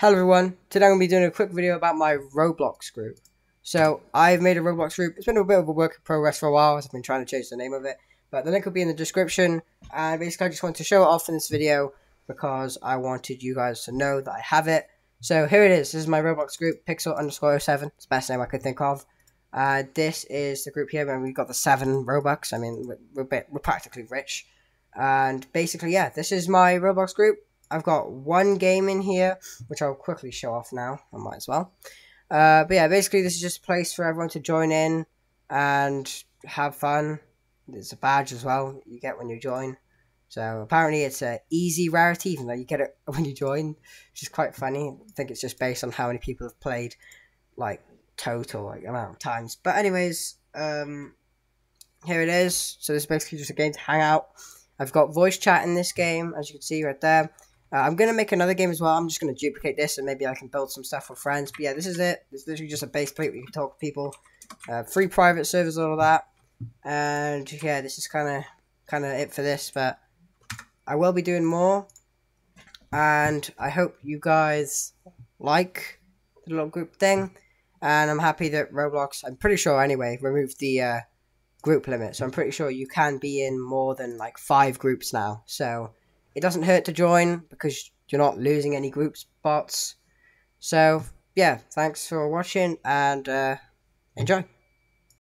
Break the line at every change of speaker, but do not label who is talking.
Hello everyone, today I'm going to be doing a quick video about my Roblox group. So, I've made a Roblox group, it's been a bit of a work in progress for a while, I've been trying to change the name of it, but the link will be in the description, and basically I just want to show it off in this video, because I wanted you guys to know that I have it. So here it is, this is my Roblox group, pixel underscore 07, it's the best name I could think of. Uh, this is the group here, and we've got the 7 Robux, I mean, we're, we're, we're practically rich. And basically, yeah, this is my Roblox group. I've got one game in here, which I'll quickly show off now. I might as well. Uh, but yeah, basically this is just a place for everyone to join in and have fun. There's a badge as well you get when you join. So apparently it's a easy rarity, even though you get it when you join, which is quite funny. I think it's just based on how many people have played, like total like amount of times. But anyways, um, here it is. So this is basically just a game to hang out. I've got voice chat in this game, as you can see right there. Uh, I'm going to make another game as well. I'm just going to duplicate this and maybe I can build some stuff with friends. But yeah, this is it. It's literally just a base plate where you can talk to people. Uh, free private servers, all of that. And yeah, this is kind of kind of it for this. But I will be doing more. And I hope you guys like the little group thing. And I'm happy that Roblox, I'm pretty sure anyway, removed the uh, group limit. So I'm pretty sure you can be in more than like five groups now. So it doesn't hurt to join because you're not losing any group spots. So, yeah, thanks for watching and uh, enjoy.